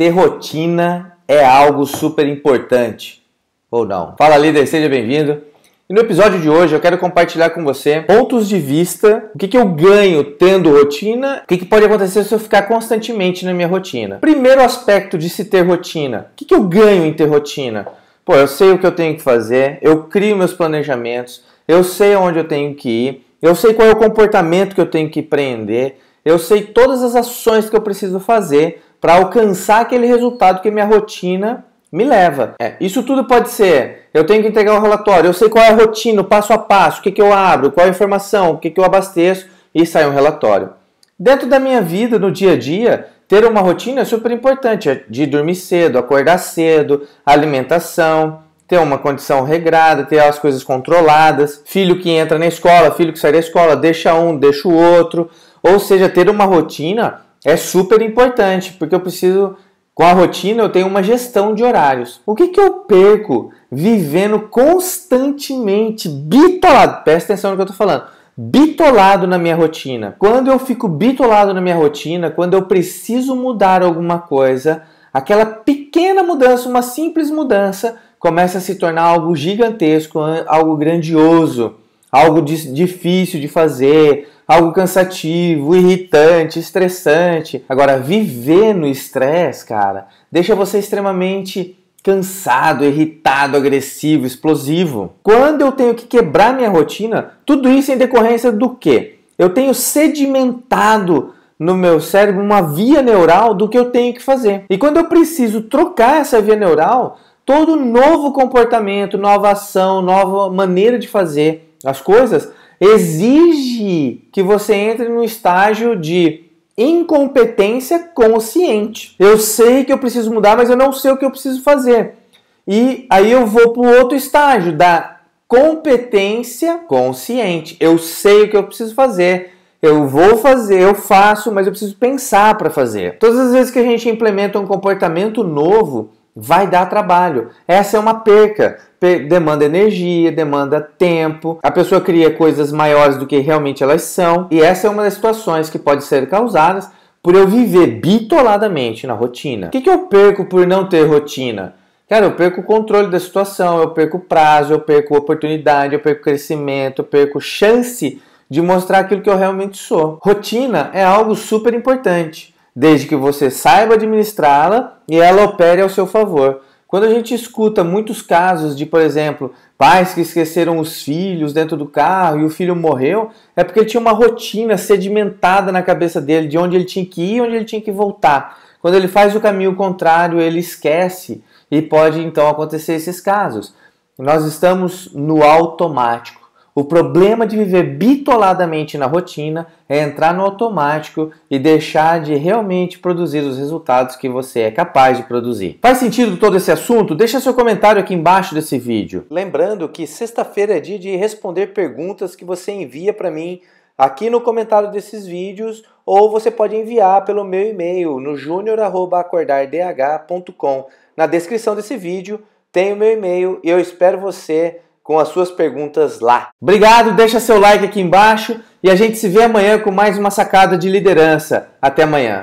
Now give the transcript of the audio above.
ter rotina é algo super importante. Ou não? Fala líder, seja bem-vindo. E no episódio de hoje eu quero compartilhar com você pontos de vista, o que, que eu ganho tendo rotina, o que, que pode acontecer se eu ficar constantemente na minha rotina. Primeiro aspecto de se ter rotina, o que, que eu ganho em ter rotina? Pô, eu sei o que eu tenho que fazer, eu crio meus planejamentos, eu sei aonde eu tenho que ir, eu sei qual é o comportamento que eu tenho que empreender, eu sei todas as ações que eu preciso fazer para alcançar aquele resultado que minha rotina me leva. É, isso tudo pode ser, eu tenho que entregar um relatório, eu sei qual é a rotina, o passo a passo, o que, que eu abro, qual é a informação, o que, que eu abasteço e sai um relatório. Dentro da minha vida, no dia a dia, ter uma rotina é super importante, é de dormir cedo, acordar cedo, alimentação, ter uma condição regrada, ter as coisas controladas, filho que entra na escola, filho que sai da escola, deixa um, deixa o outro, ou seja, ter uma rotina é super importante, porque eu preciso, com a rotina, eu tenho uma gestão de horários. O que, que eu perco vivendo constantemente, bitolado, presta atenção no que eu estou falando, bitolado na minha rotina. Quando eu fico bitolado na minha rotina, quando eu preciso mudar alguma coisa, aquela pequena mudança, uma simples mudança, começa a se tornar algo gigantesco, algo grandioso, algo difícil de fazer, algo cansativo, irritante, estressante. Agora, viver no estresse, cara, deixa você extremamente cansado, irritado, agressivo, explosivo. Quando eu tenho que quebrar minha rotina, tudo isso em decorrência do quê? Eu tenho sedimentado no meu cérebro uma via neural do que eu tenho que fazer. E quando eu preciso trocar essa via neural, todo novo comportamento, nova ação, nova maneira de fazer as coisas exige que você entre no estágio de incompetência consciente. Eu sei que eu preciso mudar, mas eu não sei o que eu preciso fazer. E aí eu vou para o outro estágio da competência consciente. Eu sei o que eu preciso fazer. Eu vou fazer, eu faço, mas eu preciso pensar para fazer. Todas as vezes que a gente implementa um comportamento novo, vai dar trabalho. Essa é uma perca. Demanda energia, demanda tempo. A pessoa cria coisas maiores do que realmente elas são. E essa é uma das situações que pode ser causadas por eu viver bitoladamente na rotina. O que, que eu perco por não ter rotina? Cara, eu perco o controle da situação, eu perco prazo, eu perco oportunidade, eu perco crescimento, eu perco chance de mostrar aquilo que eu realmente sou. Rotina é algo super importante desde que você saiba administrá-la e ela opere ao seu favor. Quando a gente escuta muitos casos de, por exemplo, pais que esqueceram os filhos dentro do carro e o filho morreu, é porque ele tinha uma rotina sedimentada na cabeça dele de onde ele tinha que ir e onde ele tinha que voltar. Quando ele faz o caminho contrário, ele esquece e pode então acontecer esses casos. Nós estamos no automático. O problema de viver bitoladamente na rotina é entrar no automático e deixar de realmente produzir os resultados que você é capaz de produzir. Faz sentido todo esse assunto? Deixa seu comentário aqui embaixo desse vídeo. Lembrando que sexta-feira é dia de responder perguntas que você envia para mim aqui no comentário desses vídeos ou você pode enviar pelo meu e-mail no junior@acordardh.com. Na descrição desse vídeo tem o meu e-mail e eu espero você com as suas perguntas lá. Obrigado, deixa seu like aqui embaixo e a gente se vê amanhã com mais uma sacada de liderança. Até amanhã.